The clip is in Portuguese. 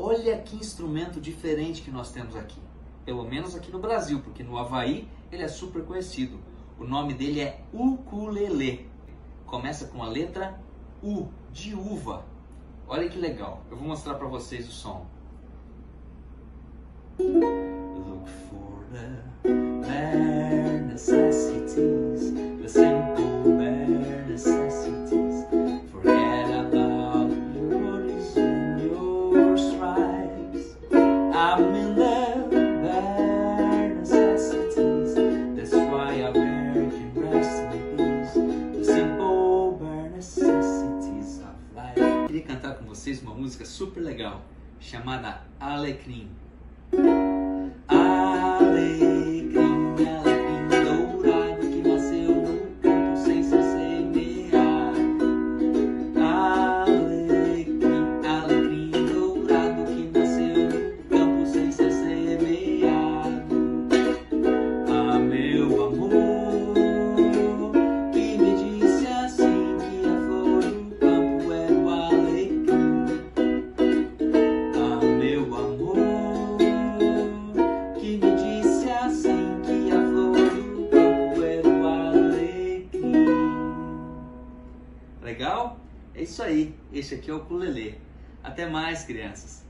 Olha que instrumento diferente que nós temos aqui. Pelo menos aqui no Brasil, porque no Havaí ele é super conhecido. O nome dele é ukulele. Começa com a letra U, de uva. Olha que legal. Eu vou mostrar para vocês o som. I'm in the bare necessities. That's why peace. The simple bare necessities of life. Queria cantar com vocês uma música super legal chamada. Alecrim, Legal? É isso aí. Esse aqui é o ukulele. Até mais, crianças.